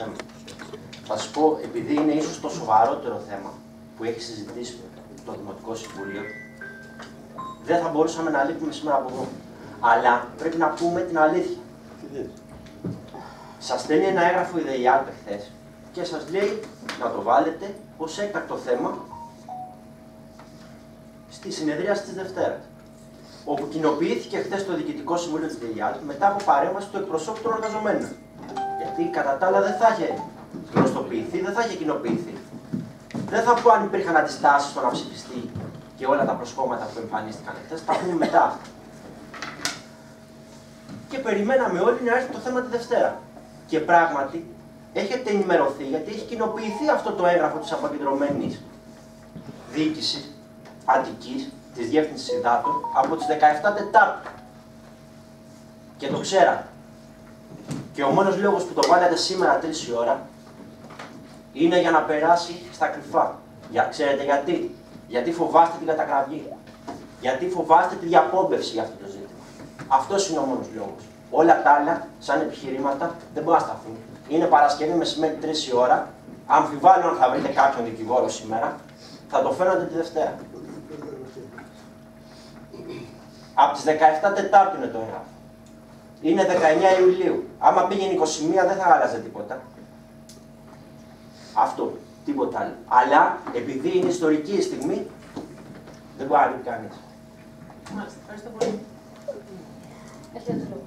θέμα. Θα σα πω, επειδή είναι ίσως το σοβαρότερο θέμα που έχει συζητήσει το Δημοτικό Συμβούλιο, δεν θα μπορούσαμε να λείπουμε σήμερα από εδώ. Αλλά πρέπει να πούμε την αλήθεια. Σας στέλνει ένα έγγραφο η ΔΕΙΑΛ χθες και σας λέει να το βάλετε ως έκτακτο θέμα στη συνεδρία της Δευτέρας. Όπου κοινοποιήθηκε χθες το Διοικητικό Συμβούλιο της ΔΕΙΑΛ μετά από παρέμβαση του εκπροσώπου των εργαζομένων. Γιατί κατά τα άλλα δεν θα είχε γνωστοποιηθεί, δεν θα είχε κοινοποιηθεί. Δεν θα πω αν υπήρχαν αντιστάσεις στο να ψηφιστεί και όλα τα προσκόμματα που εμφανίστηκαν χθε, τα πούμε μετά. Και περιμέναμε όλοι να έρθει το θέμα τη Δευτέρα. Και πράγματι έχετε ενημερωθεί γιατί έχει κοινοποιηθεί αυτό το έγγραφο της αποκεντρωμένης διοίκησης Αττικής, της Διεύθυνσης Υδάτων, από τις 17 Τετάρτου. Και το ξέρατε. Και ο μόνος λόγος που το βάλετε σήμερα 3 η ώρα είναι για να περάσει στα κρυφά. Για, ξέρετε γιατί; Γιατί φοβάστε την καταγραφή. Γιατί φοβάστε τη διαπόμπευση για αυτό το ζήτημα. Αυτός είναι ο μόνος λόγος. Όλα τα άλλα, σαν επιχειρήματα, δεν μπορούν να σταθούν. Είναι Παρασκευή μεσημέρι 3 η ώρα. Αμφιβάλλω αν θα βρείτε κάποιον δικηγόρο σήμερα. Θα το φαίνονται τη Δευτέρα. Από τις 17 Τετάρτου είναι το έγγραφο. Είναι 19 Ιουλίου. Άμα πήγαινε 21 δεν θα άλλαζε τίποτα. Αυτό. Τίποτα άλλο. Αλλά επειδή είναι ιστορική η στιγμή, δεν μπορεί να πει κανείς. Μάλιστα. Ευχαριστώ πολύ. Έχετε το λόγο.